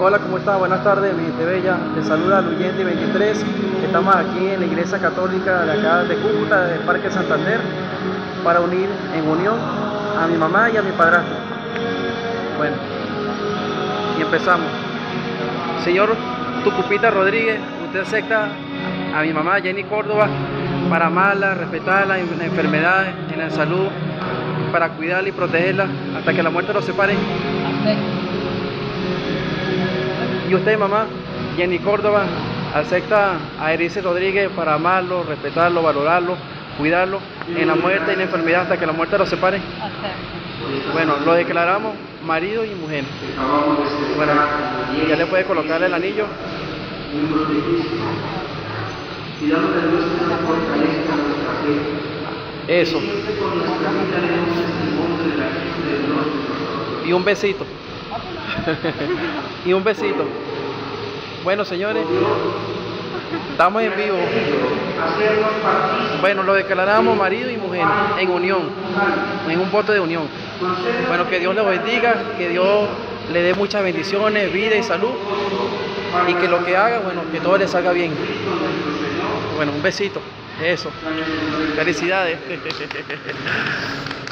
Hola, ¿cómo estás? Buenas tardes, mi gente bella. Te saluda Luyendi 23. Estamos aquí en la Iglesia Católica de acá de Cúcuta, del Parque Santander, para unir en unión a mi mamá y a mi padrastro. Bueno, y empezamos. Señor Tucupita Rodríguez, usted acepta a mi mamá Jenny Córdoba para amarla, respetarla en enfermedades, en la salud, para cuidarla y protegerla hasta que la muerte los separe. Acepto. Y usted, mamá, Jenny Córdoba, acepta a Erice Rodríguez para amarlo, respetarlo, valorarlo, cuidarlo en la muerte y en la enfermedad hasta que la muerte los separe. Acepto. Bueno, lo declaramos marido y mujer. Bueno, ya le puede colocar el anillo. Eso. Y un besito. y un besito. Bueno, señores, estamos en vivo. Bueno, lo declaramos marido y mujer en unión, en un voto de unión. Bueno, que Dios les bendiga, que Dios le dé muchas bendiciones, vida y salud. Y que lo que haga, bueno, que todo les salga bien. Bueno, un besito. Eso. Felicidades.